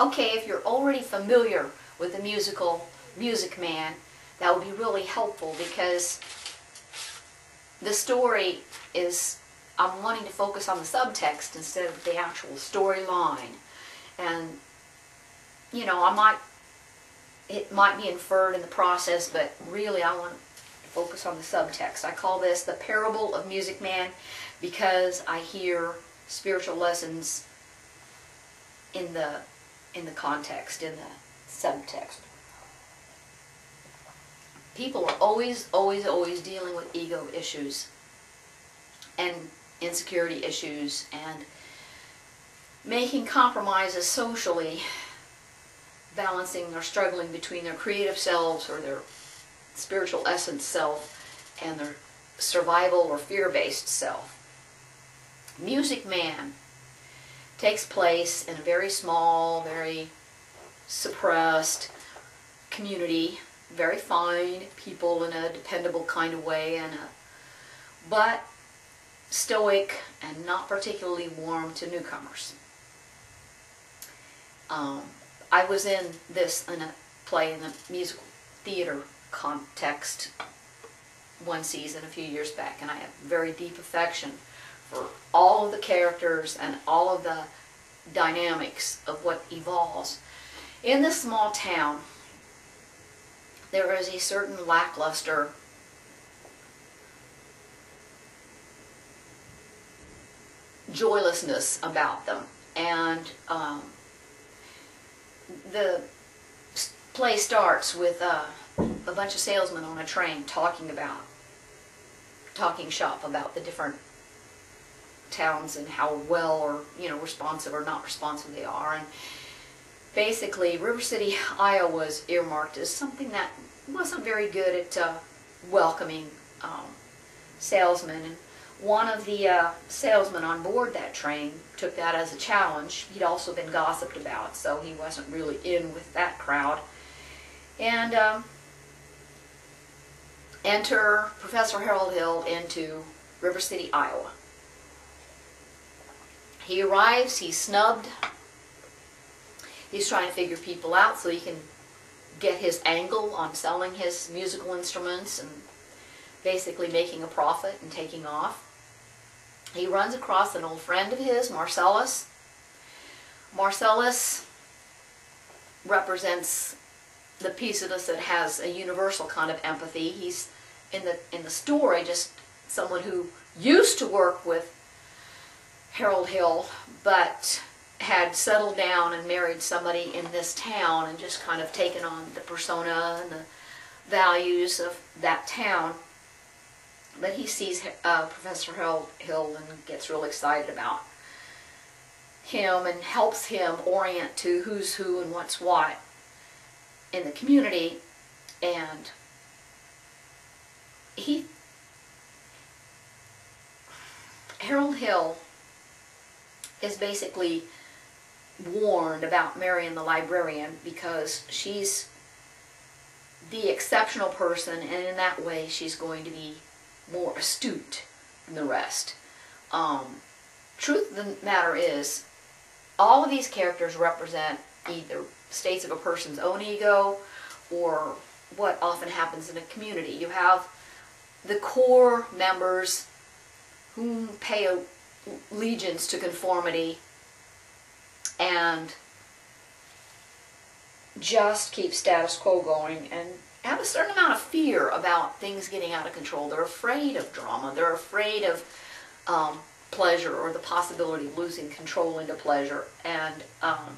Okay, if you're already familiar with the musical Music Man, that would be really helpful because the story is, I'm wanting to focus on the subtext instead of the actual storyline. And, you know, I might, it might be inferred in the process, but really I want to focus on the subtext. I call this the parable of Music Man because I hear spiritual lessons in the in the context, in the subtext. People are always, always, always dealing with ego issues and insecurity issues and making compromises socially, balancing or struggling between their creative selves or their spiritual essence self and their survival or fear-based self. Music Man takes place in a very small, very suppressed community, very fine people in a dependable kind of way, and a, but stoic and not particularly warm to newcomers. Um, I was in this in a play in the musical theater context one season a few years back, and I have very deep affection for all of the characters and all of the dynamics of what evolves. In this small town, there is a certain lackluster joylessness about them. And um, the play starts with uh, a bunch of salesmen on a train talking about, talking shop about the different towns and how well or you know responsive or not responsive they are and basically River City Iowa was earmarked as something that wasn't very good at uh, welcoming um, salesmen and one of the uh, salesmen on board that train took that as a challenge. He'd also been gossiped about, so he wasn't really in with that crowd. And um, enter Professor Harold Hill into River City, Iowa. He arrives, he's snubbed. He's trying to figure people out so he can get his angle on selling his musical instruments and basically making a profit and taking off. He runs across an old friend of his, Marcellus. Marcellus represents the piece of us that has a universal kind of empathy. He's in the in the story just someone who used to work with Harold Hill, but had settled down and married somebody in this town and just kind of taken on the persona and the values of that town. But he sees uh, Professor Harold Hill and gets real excited about him and helps him orient to who's who and what's what in the community. And he, Harold Hill is basically warned about Marian the librarian because she's the exceptional person and in that way she's going to be more astute than the rest. Um, truth of the matter is all of these characters represent either states of a person's own ego or what often happens in a community. You have the core members who pay a allegiance to conformity and just keep status quo going and have a certain amount of fear about things getting out of control. They're afraid of drama. They're afraid of um, pleasure or the possibility of losing control into pleasure. And um,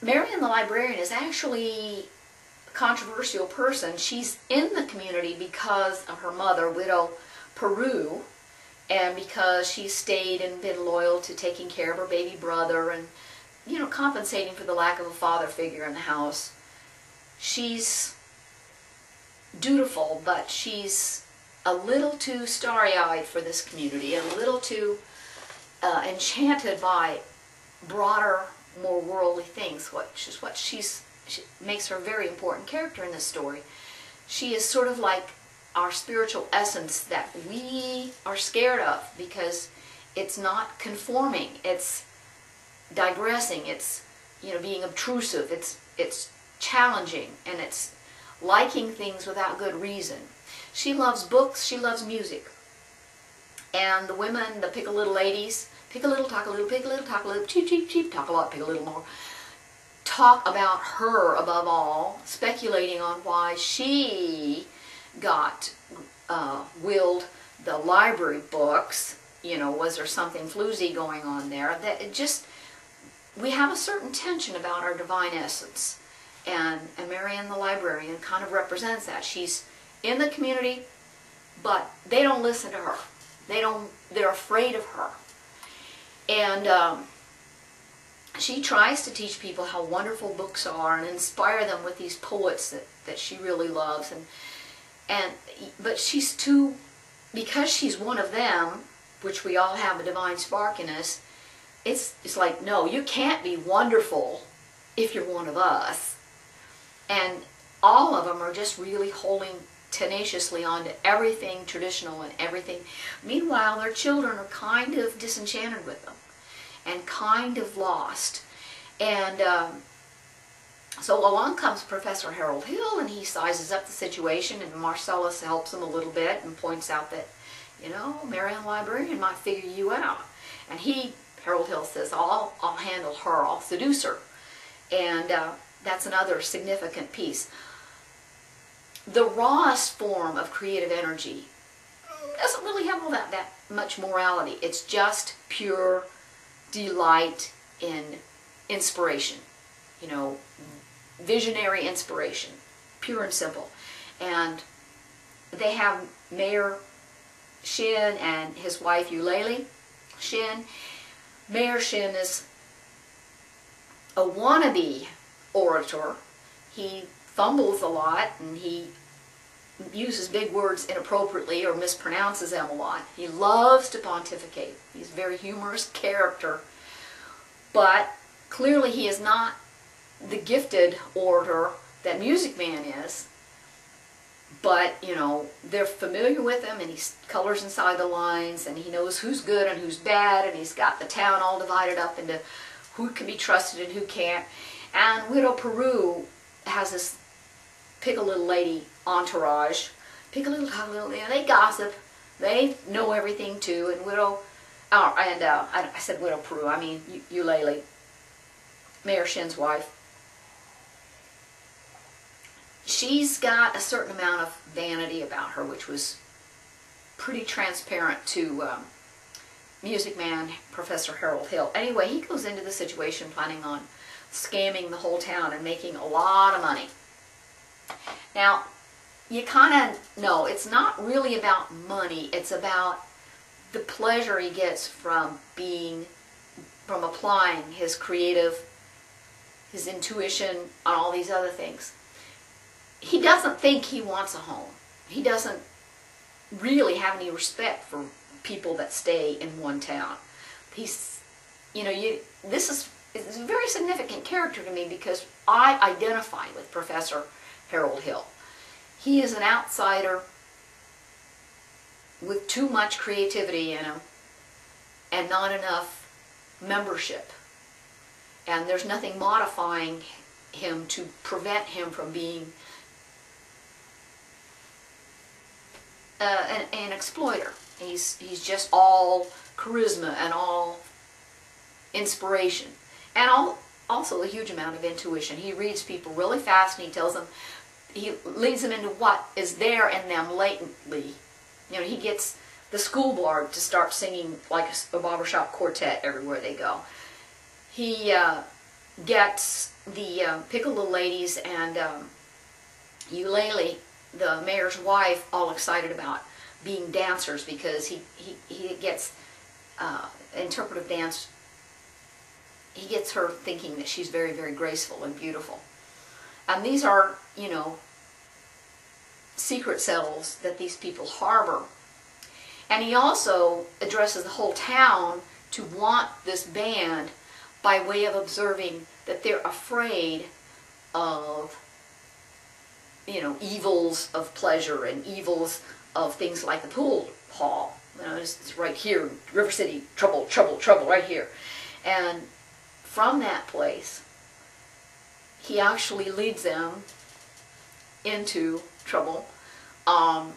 Marian the librarian is actually a controversial person. She's in the community because of her mother, widow Paroo, and because she stayed and been loyal to taking care of her baby brother and, you know, compensating for the lack of a father figure in the house. She's dutiful, but she's a little too starry-eyed for this community, a little too uh, enchanted by broader, more worldly things, which is what she's she makes her a very important character in this story. She is sort of like our spiritual essence that we are scared of because it's not conforming. It's digressing. It's you know being obtrusive. It's it's challenging and it's liking things without good reason. She loves books. She loves music. And the women, the pick a little ladies, pick a little, talk a little, pick a little, talk a little, cheep, cheep, cheep, talk a lot, pick a little more. Talk about her above all, speculating on why she got uh, willed the library books. You know, was there something floozy going on there? That it just we have a certain tension about our divine essence, and and Marianne the librarian kind of represents that. She's in the community, but they don't listen to her. They don't. They're afraid of her, and. Um, she tries to teach people how wonderful books are and inspire them with these poets that, that she really loves and and but she's too because she's one of them which we all have a divine spark in us it's it's like no you can't be wonderful if you're one of us and all of them are just really holding tenaciously on to everything traditional and everything meanwhile their children are kind of disenchanted with them and kind of lost. And um, so along comes Professor Harold Hill, and he sizes up the situation, and Marcellus helps him a little bit and points out that, you know, Marianne Librarian might figure you out. And he, Harold Hill says, I'll, I'll handle her, I'll seduce her. And uh, that's another significant piece. The rawest form of creative energy doesn't really have all that, that much morality. It's just pure delight in inspiration, you know, visionary inspiration, pure and simple. And they have Mayor Shinn and his wife Eulalie Shinn. Mayor Shinn is a wannabe orator. He fumbles a lot and he uses big words inappropriately or mispronounces them a lot. He loves to pontificate. He's a very humorous character. But clearly he is not the gifted order that Music Man is. But, you know, they're familiar with him and he colors inside the lines and he knows who's good and who's bad and he's got the town all divided up into who can be trusted and who can't. And Widow Paroo has this pick a little lady entourage, pick a little, little, they gossip, they know everything too, and Widow, oh, and uh, I, I, said Widow Paroo, I mean Eulalie, Mayor Shinn's wife. She's got a certain amount of vanity about her, which was pretty transparent to um, Music Man Professor Harold Hill. Anyway, he goes into the situation planning on scamming the whole town and making a lot of money. Now, you kind of know it's not really about money. It's about the pleasure he gets from being, from applying his creative, his intuition on all these other things. He doesn't think he wants a home. He doesn't really have any respect for people that stay in one town. He's, you know, you. This is it's a very significant character to me because I identify with Professor Harold Hill. He is an outsider with too much creativity in him and not enough membership. And there's nothing modifying him to prevent him from being uh, an, an exploiter. He's, he's just all charisma and all inspiration. And all, also a huge amount of intuition. He reads people really fast and he tells them he leads them into what is there in them latently. You know, he gets the school board to start singing like a barbershop quartet everywhere they go. He uh, gets the uh, Piccolo ladies and um, Eulalie, the mayor's wife, all excited about being dancers because he, he, he gets uh, interpretive dance. He gets her thinking that she's very, very graceful and beautiful. And these are, you know, secret cells that these people harbor. And he also addresses the whole town to want this band by way of observing that they're afraid of, you know, evils of pleasure and evils of things like the pool hall. You know, it's, it's right here, River City, trouble, trouble, trouble, right here. And from that place, he actually leads them into trouble. Um,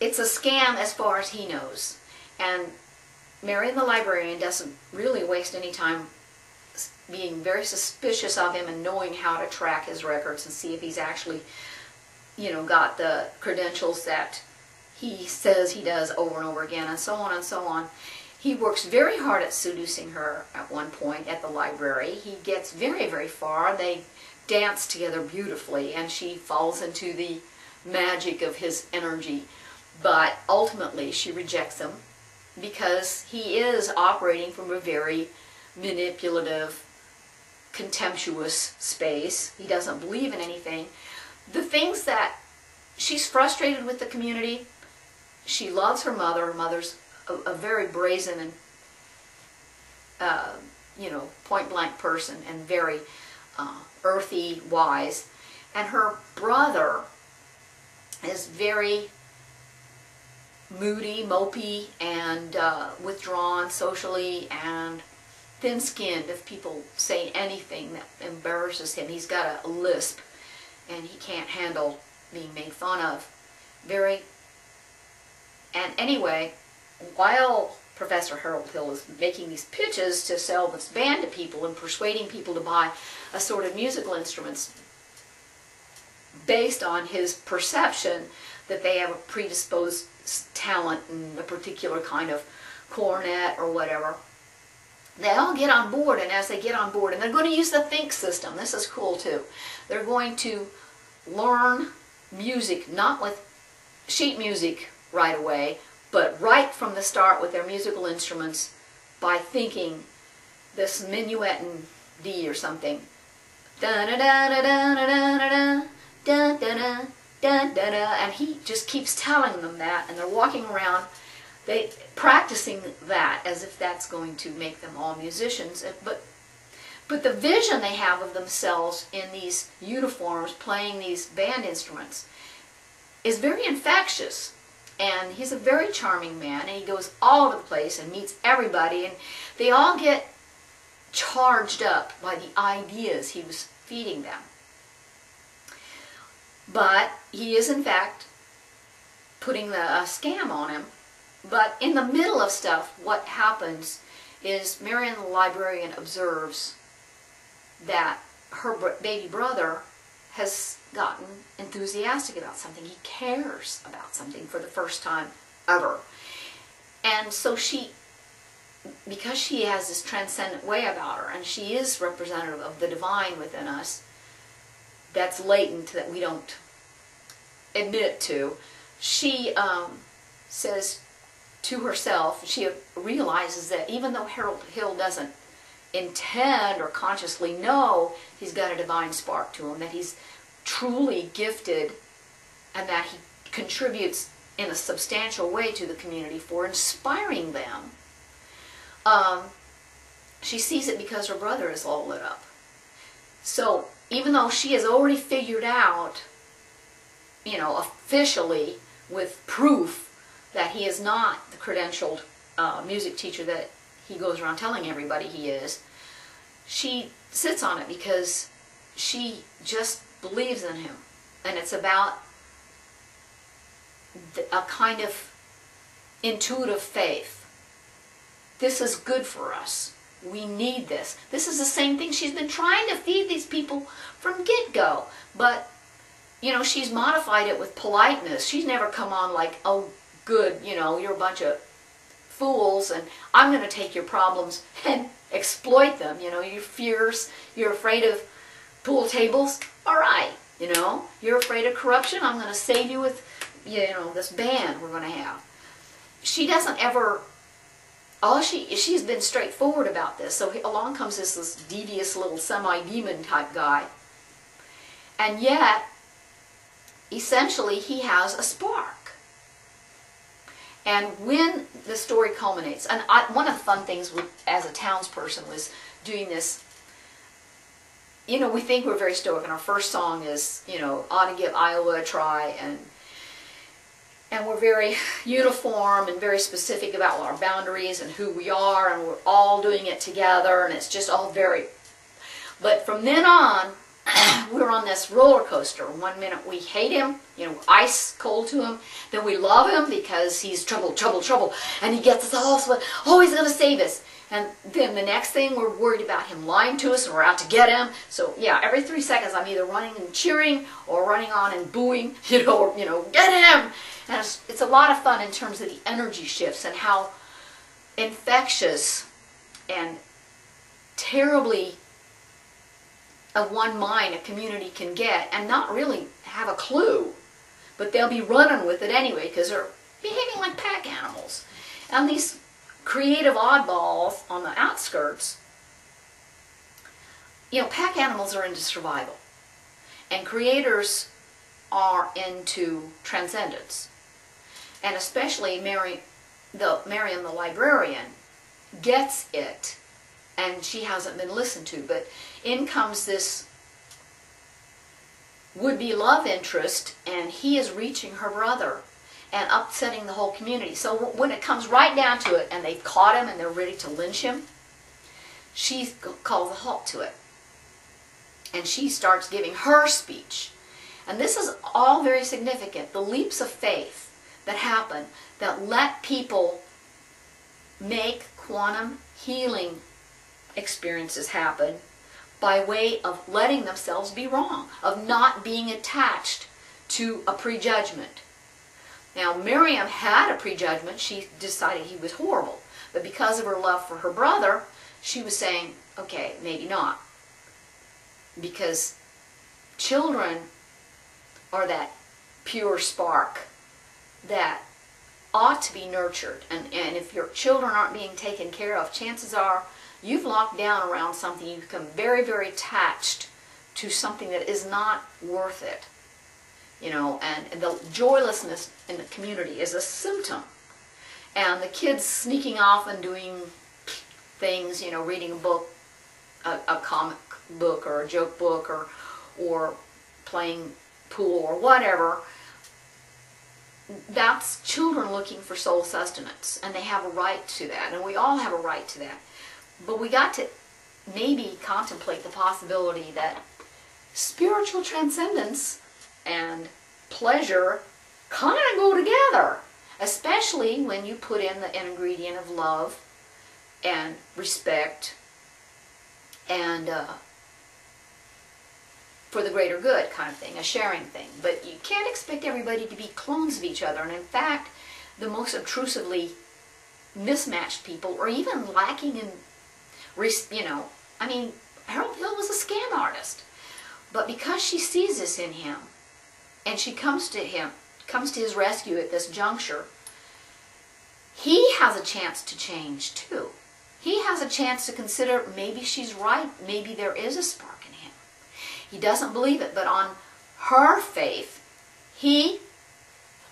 it's a scam as far as he knows. And Marian the librarian doesn't really waste any time being very suspicious of him and knowing how to track his records and see if he's actually, you know, got the credentials that he says he does over and over again and so on and so on. He works very hard at seducing her at one point at the library. He gets very, very far. They dance together beautifully and she falls into the magic of his energy. But ultimately she rejects him because he is operating from a very manipulative, contemptuous space. He doesn't believe in anything. The things that she's frustrated with the community, she loves her mother. Her mother's a, a very brazen and, uh, you know, point blank person and very uh, earthy, wise. And her brother is very moody, mopey, and uh, withdrawn socially and thin-skinned if people say anything that embarrasses him. He's got a lisp and he can't handle being made fun of. Very, and anyway, while Professor Harold Hill is making these pitches to sell this band to people and persuading people to buy assorted musical instruments based on his perception that they have a predisposed talent in a particular kind of cornet or whatever they all get on board, and as they get on board, and they're going to use the think system. This is cool too. They're going to learn music, not with sheet music right away, but right from the start with their musical instruments by thinking this minuet in D or something. And he just keeps telling them that, and they're walking around they practicing that as if that's going to make them all musicians but but the vision they have of themselves in these uniforms playing these band instruments is very infectious and he's a very charming man and he goes all over the place and meets everybody and they all get charged up by the ideas he was feeding them but he is, in fact, putting the uh, scam on him. But in the middle of stuff, what happens is Marian the librarian observes that her baby brother has gotten enthusiastic about something. He cares about something for the first time ever. And so she, because she has this transcendent way about her, and she is representative of the divine within us, that's latent that we don't admit to, she um, says to herself, she realizes that even though Harold Hill doesn't intend or consciously know he's got a divine spark to him, that he's truly gifted and that he contributes in a substantial way to the community for inspiring them. Um, she sees it because her brother is all lit up. So even though she has already figured out, you know, officially with proof that he is not the credentialed uh, music teacher that he goes around telling everybody he is, she sits on it because she just believes in him. And it's about a kind of intuitive faith. This is good for us. We need this. This is the same thing she's been trying to feed these people from get-go. But, you know, she's modified it with politeness. She's never come on like, oh, good, you know, you're a bunch of fools and I'm going to take your problems and exploit them. You know, you're fierce, you're afraid of pool tables. All right, you know, you're afraid of corruption. I'm going to save you with, you know, this band we're going to have. She doesn't ever all she she's been straightforward about this. So along comes this, this devious little semi-demon type guy. And yet, essentially, he has a spark. And when the story culminates, and I, one of the fun things with, as a townsperson was doing this, you know, we think we're very stoic, and our first song is, you know, ought to give Iowa a try, and and we're very uniform and very specific about our boundaries and who we are, and we're all doing it together, and it's just all very. But from then on, we're on this roller coaster. One minute we hate him, you know, ice cold to him. Then we love him because he's trouble, trouble, trouble, and he gets us all. Oh, he's going to save us. And then the next thing, we're worried about him lying to us and we're out to get him. So yeah, every three seconds I'm either running and cheering or running on and booing, you know, or, you know, get him. And it's, it's a lot of fun in terms of the energy shifts and how infectious and terribly of one mind a community can get and not really have a clue. But they'll be running with it anyway because they're behaving like pack animals. And these creative oddballs on the outskirts, you know, pack animals are into survival. And creators are into transcendence. And especially Mary, the Marian the librarian gets it and she hasn't been listened to. But in comes this would-be love interest and he is reaching her brother and upsetting the whole community. So when it comes right down to it and they've caught him and they're ready to lynch him, she calls a halt to it. And she starts giving her speech. And this is all very significant. The leaps of faith that happen that let people make quantum healing experiences happen by way of letting themselves be wrong, of not being attached to a prejudgment. Now, Miriam had a prejudgment. She decided he was horrible. But because of her love for her brother, she was saying, okay, maybe not. Because children are that pure spark that ought to be nurtured. And, and if your children aren't being taken care of, chances are you've locked down around something. You become very, very attached to something that is not worth it you know, and the joylessness in the community is a symptom. And the kids sneaking off and doing things, you know, reading a book, a, a comic book or a joke book or, or playing pool or whatever, that's children looking for soul sustenance, and they have a right to that, and we all have a right to that. But we got to maybe contemplate the possibility that spiritual transcendence and pleasure kind of go together, especially when you put in the ingredient of love and respect and uh, for the greater good kind of thing, a sharing thing. But you can't expect everybody to be clones of each other. And in fact, the most obtrusively mismatched people or even lacking in, you know, I mean, Harold Hill was a scam artist. But because she sees this in him, and she comes to him, comes to his rescue at this juncture, he has a chance to change too. He has a chance to consider maybe she's right, maybe there is a spark in him. He doesn't believe it, but on her faith, he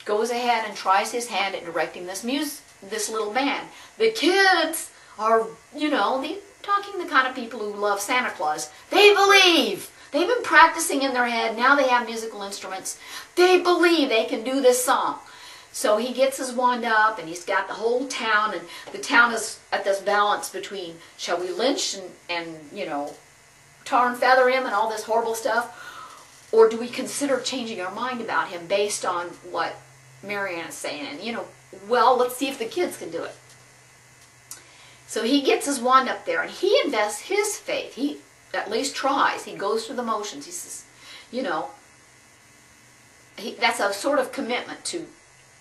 goes ahead and tries his hand at directing this music, this little band. The kids are, you know, the, talking the kind of people who love Santa Claus. They believe. They've been practicing in their head. Now they have musical instruments. They believe they can do this song. So he gets his wand up and he's got the whole town and the town is at this balance between shall we lynch and, and you know, tar and feather him and all this horrible stuff or do we consider changing our mind about him based on what Marianne is saying? And, you know, well, let's see if the kids can do it. So he gets his wand up there and he invests his faith. He at least tries. He goes through the motions. He says, you know, he, that's a sort of commitment to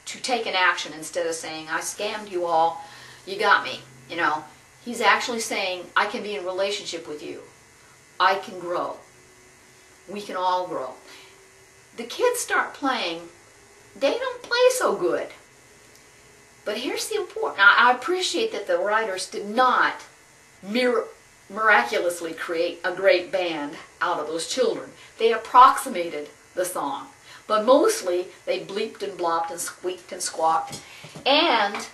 to take an action instead of saying, I scammed you all, you got me. You know, he's actually saying, I can be in relationship with you. I can grow. We can all grow. The kids start playing. They don't play so good. But here's the important, I appreciate that the writers did not mirror, miraculously create a great band out of those children. They approximated the song. But mostly they bleeped and blopped and squeaked and squawked. And,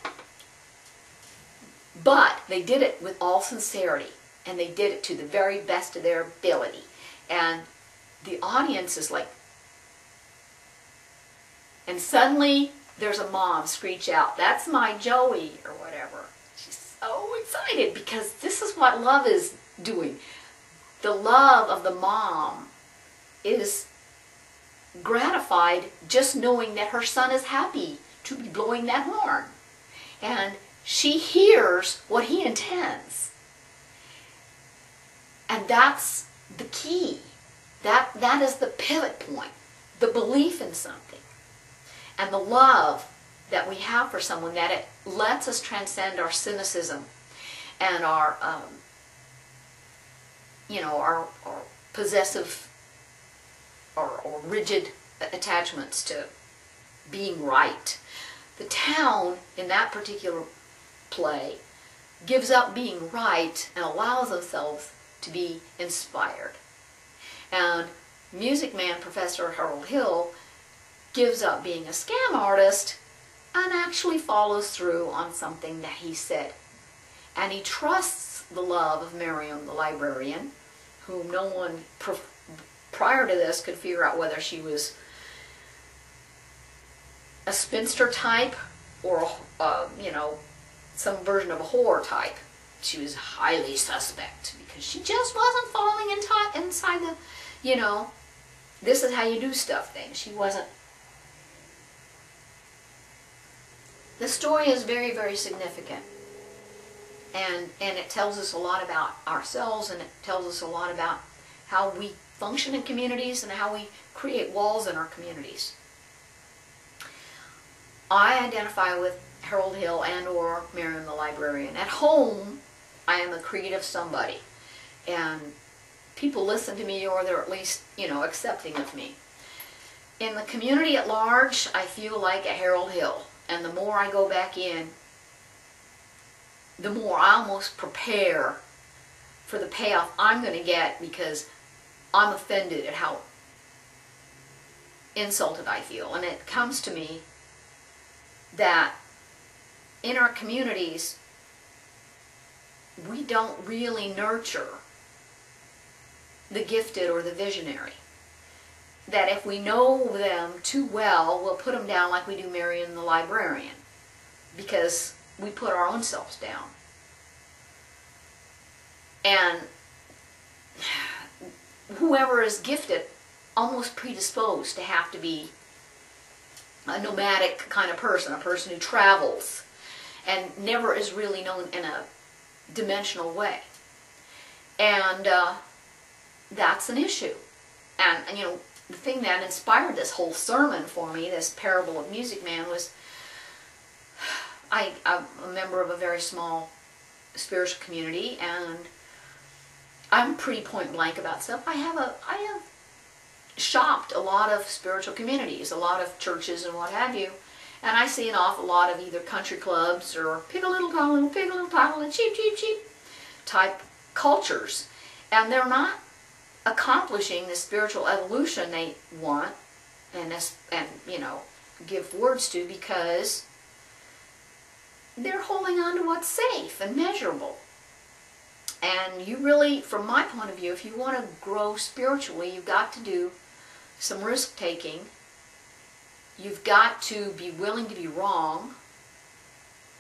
but they did it with all sincerity. And they did it to the very best of their ability. And the audience is like, and suddenly there's a mom screech out, that's my Joey, or whatever. She's so excited because this is what love is doing. The love of the mom is gratified just knowing that her son is happy to be blowing that horn. And she hears what he intends. And that's the key. That, that is the pivot point. The belief in something. And the love that we have for someone that it lets us transcend our cynicism and our, um, you know, our, our possessive or, or rigid attachments to being right. The town in that particular play gives up being right and allows themselves to be inspired. And Music Man Professor Harold Hill gives up being a scam artist and actually follows through on something that he said. And he trusts the love of Miriam the librarian, whom no one prior to this could figure out whether she was a spinster type or, uh, you know, some version of a whore type. She was highly suspect because she just wasn't falling in inside the, you know, this is how you do stuff thing. She wasn't. The story is very, very significant. And, and it tells us a lot about ourselves and it tells us a lot about how we function in communities and how we create walls in our communities. I identify with Harold Hill and or Miriam the librarian. At home, I am a creative somebody. And people listen to me or they're at least, you know, accepting of me. In the community at large, I feel like a Harold Hill. And the more I go back in, the more I almost prepare for the payoff I'm going to get because I'm offended at how insulted I feel. And it comes to me that in our communities, we don't really nurture the gifted or the visionary. That if we know them too well, we'll put them down like we do Marian the librarian because we put our own selves down. And whoever is gifted almost predisposed to have to be a nomadic kind of person, a person who travels and never is really known in a dimensional way. And uh, that's an issue. And, and, you know, the thing that inspired this whole sermon for me, this parable of Music Man, was I, I'm a member of a very small spiritual community, and I'm pretty point blank about stuff. I have a I have shopped a lot of spiritual communities, a lot of churches and what have you. And I see an awful lot of either country clubs or pick a little tile, pick a little tile, and cheap, cheap, cheap type cultures. And they're not accomplishing the spiritual evolution they want and, and you know, give words to because they're holding on to what's safe and measurable. And you really, from my point of view, if you want to grow spiritually, you've got to do some risk taking. You've got to be willing to be wrong.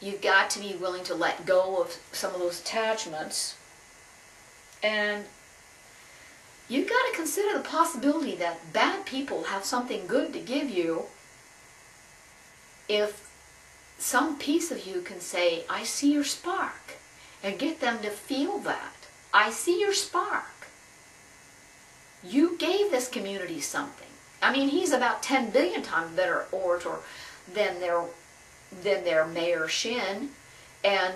You've got to be willing to let go of some of those attachments. And you've got to consider the possibility that bad people have something good to give you if some piece of you can say, I see your spark, and get them to feel that. I see your spark. You gave this community something. I mean, he's about 10 billion times better orator than their, than their Mayor Shinn. And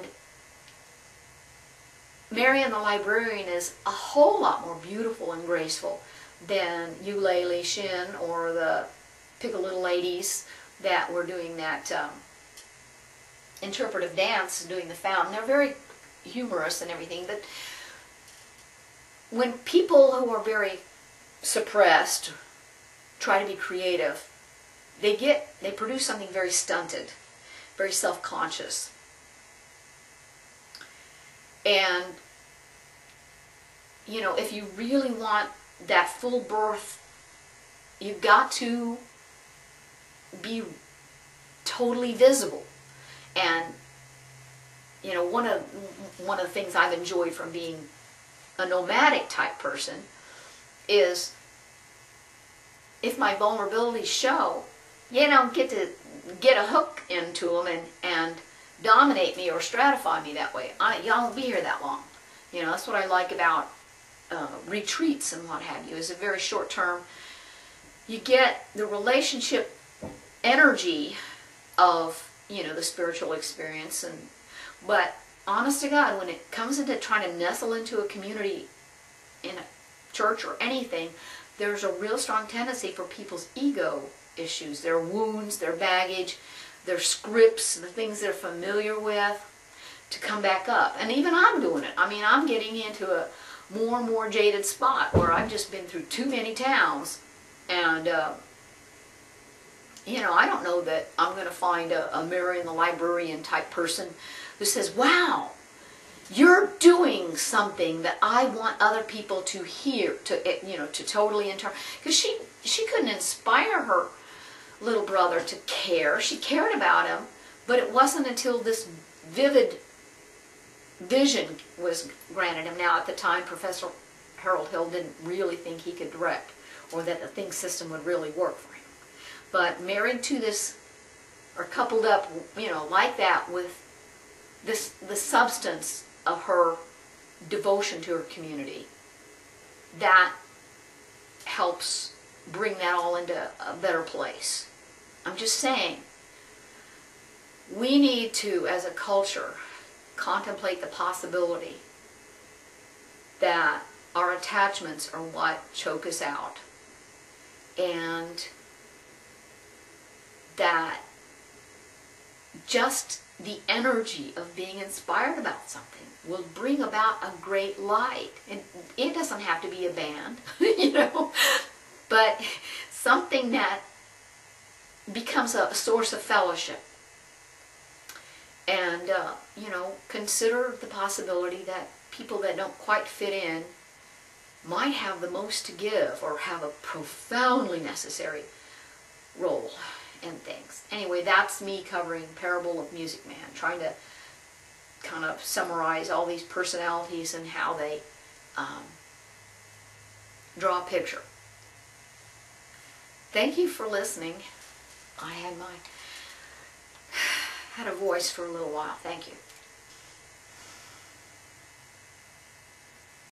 Marian the librarian is a whole lot more beautiful and graceful than Eulalie Shinn or the Pick a Little Ladies that were doing that um, interpretive dance, doing the fountain. They're very humorous and everything, but when people who are very suppressed, try to be creative, they get, they produce something very stunted, very self-conscious. And, you know, if you really want that full birth, you've got to be totally visible. And you know, one of one of the things I've enjoyed from being a nomadic type person is if my vulnerabilities show, you don't get to get a hook into them and, and dominate me or stratify me that way. I, y'all won't be here that long. You know, that's what I like about uh, retreats and what have you. Is a very short term. You get the relationship energy of you know the spiritual experience and but honest to God, when it comes into trying to nestle into a community in a church or anything, there's a real strong tendency for people's ego issues, their wounds, their baggage, their scripts, the things they're familiar with, to come back up. And even I'm doing it. I mean, I'm getting into a more and more jaded spot where I've just been through too many towns. And, uh, you know, I don't know that I'm going to find a, a Marian the librarian type person who says, wow, you're doing something that I want other people to hear, to eh, you know, to totally inter. Because she she couldn't inspire her little brother to care. She cared about him, but it wasn't until this vivid vision was granted him. Now, at the time, Professor Harold Hill didn't really think he could direct, or that the think system would really work for him. But married to this, or coupled up, you know, like that with this the substance of her devotion to her community that helps bring that all into a better place. I'm just saying, we need to, as a culture, contemplate the possibility that our attachments are what choke us out. And that just the energy of being inspired about something will bring about a great light. And it doesn't have to be a band, you know, but something that becomes a source of fellowship. And, uh, you know, consider the possibility that people that don't quite fit in might have the most to give or have a profoundly necessary role and things. Anyway, that's me covering Parable of Music Man, trying to kind of summarize all these personalities and how they um, draw a picture. Thank you for listening. I had my had a voice for a little while. Thank you.